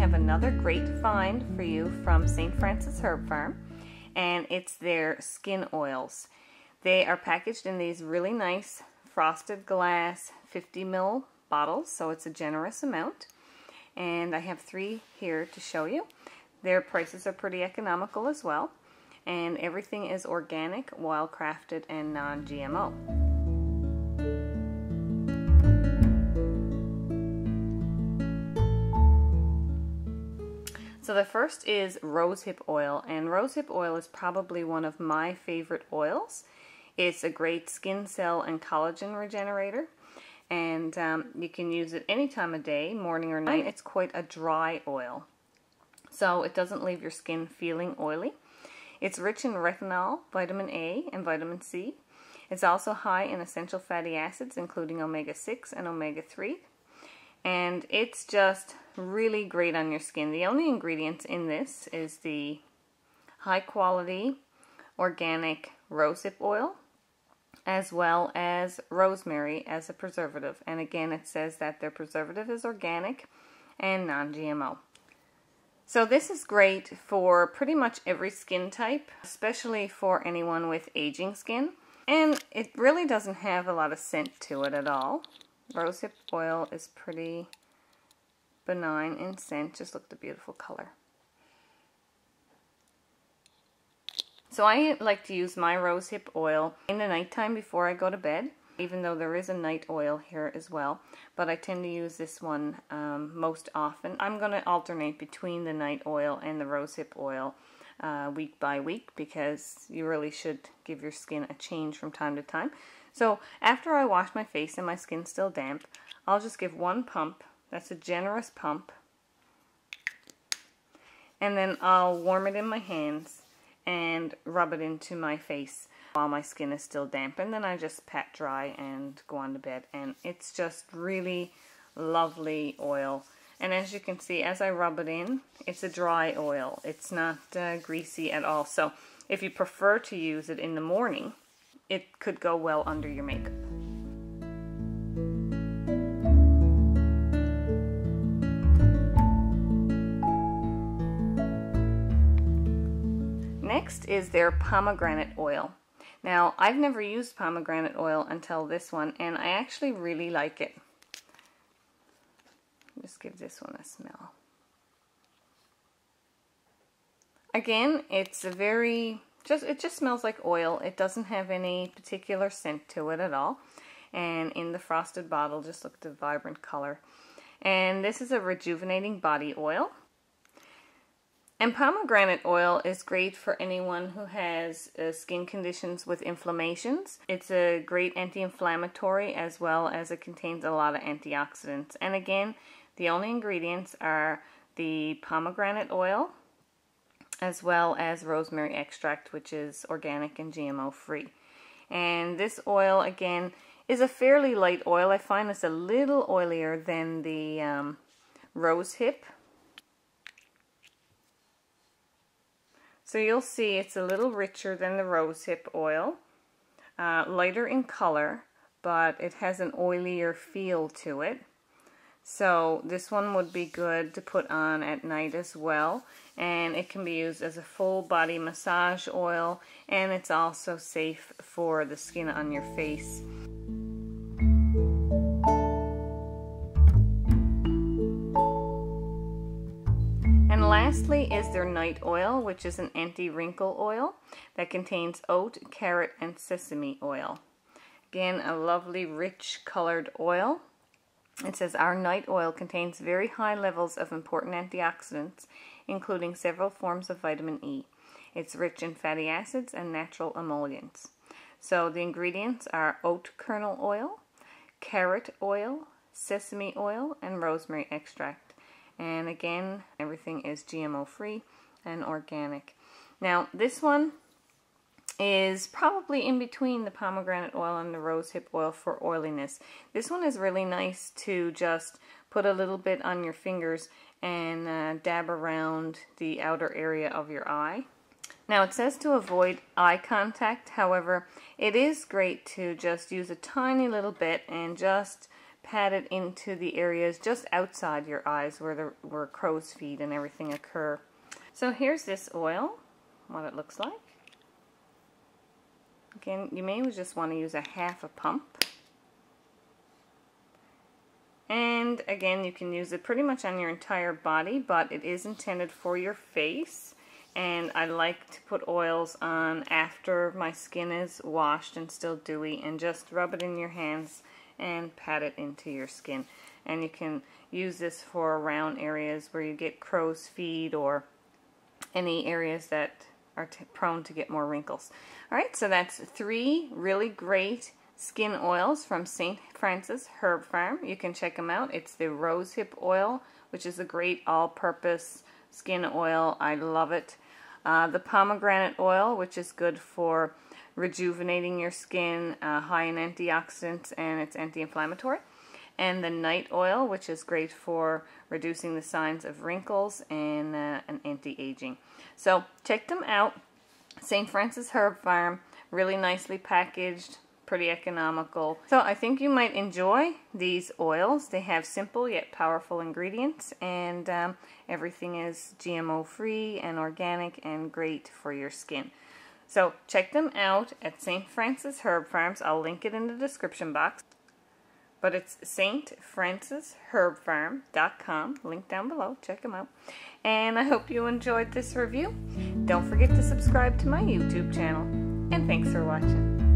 have another great find for you from St. Francis Herb Farm, and it's their skin oils. They are packaged in these really nice frosted glass 50 ml bottles, so it's a generous amount. And I have three here to show you. Their prices are pretty economical as well, and everything is organic, wild crafted, and non-GMO. So the first is rosehip oil, and rosehip oil is probably one of my favorite oils. It's a great skin cell and collagen regenerator, and um, you can use it any time of day, morning or night. It's quite a dry oil, so it doesn't leave your skin feeling oily. It's rich in retinol, vitamin A, and vitamin C. It's also high in essential fatty acids, including omega-6 and omega-3. And it's just really great on your skin. The only ingredients in this is the high quality organic rosehip oil as well as rosemary as a preservative. And again, it says that their preservative is organic and non-GMO. So this is great for pretty much every skin type, especially for anyone with aging skin. And it really doesn't have a lot of scent to it at all. Rosehip oil is pretty benign in scent. Just look at the beautiful color. So I like to use my rosehip oil in the nighttime before I go to bed, even though there is a night oil here as well. But I tend to use this one um, most often. I'm going to alternate between the night oil and the rosehip oil uh, week by week because you really should give your skin a change from time to time. So after I wash my face and my skin's still damp, I'll just give one pump that's a generous pump. And then I'll warm it in my hands and rub it into my face while my skin is still damp. And then I just pat dry and go on to bed. And it's just really lovely oil. And as you can see, as I rub it in, it's a dry oil. It's not uh, greasy at all. So if you prefer to use it in the morning, it could go well under your makeup. Next is their pomegranate oil. Now, I've never used pomegranate oil until this one, and I actually really like it. Just give this one a smell. Again, it's a very, just it just smells like oil. It doesn't have any particular scent to it at all. And in the frosted bottle, just look at the vibrant color. And this is a rejuvenating body oil. And pomegranate oil is great for anyone who has uh, skin conditions with inflammations. It's a great anti-inflammatory as well as it contains a lot of antioxidants. And again, the only ingredients are the pomegranate oil as well as rosemary extract which is organic and GMO free. And this oil again is a fairly light oil. I find it's a little oilier than the um, rose hip So you'll see it's a little richer than the rosehip oil, uh, lighter in color, but it has an oilier feel to it. So this one would be good to put on at night as well. And it can be used as a full body massage oil. And it's also safe for the skin on your face. Lastly is their night oil, which is an anti-wrinkle oil that contains oat, carrot, and sesame oil. Again, a lovely rich colored oil. It says our night oil contains very high levels of important antioxidants, including several forms of vitamin E. It's rich in fatty acids and natural emollients. So the ingredients are oat kernel oil, carrot oil, sesame oil, and rosemary extract. And again, everything is GMO free and organic. Now, this one is probably in between the pomegranate oil and the rosehip oil for oiliness. This one is really nice to just put a little bit on your fingers and uh, dab around the outer area of your eye. Now it says to avoid eye contact, however, it is great to just use a tiny little bit and just pat it into the areas just outside your eyes where the where crow's feet and everything occur. So here's this oil, what it looks like. Again, you may just want to use a half a pump. And again, you can use it pretty much on your entire body, but it is intended for your face. And I like to put oils on after my skin is washed and still dewy and just rub it in your hands and pat it into your skin. And you can use this for around areas where you get crow's feet or any areas that are prone to get more wrinkles. Alright, so that's three really great skin oils from St. Francis Herb Farm. You can check them out. It's the rosehip oil, which is a great all-purpose skin oil. I love it. Uh, the pomegranate oil, which is good for rejuvenating your skin, uh, high in antioxidants, and it's anti-inflammatory. And the night oil, which is great for reducing the signs of wrinkles and, uh, and anti-aging. So check them out. St. Francis Herb Farm, really nicely packaged, pretty economical. So I think you might enjoy these oils. They have simple yet powerful ingredients and um, everything is GMO free and organic and great for your skin. So check them out at St. Francis Herb Farms. I'll link it in the description box. But it's stfrancisherbfarm.com. Link down below. Check them out. And I hope you enjoyed this review. Don't forget to subscribe to my YouTube channel. And thanks for watching.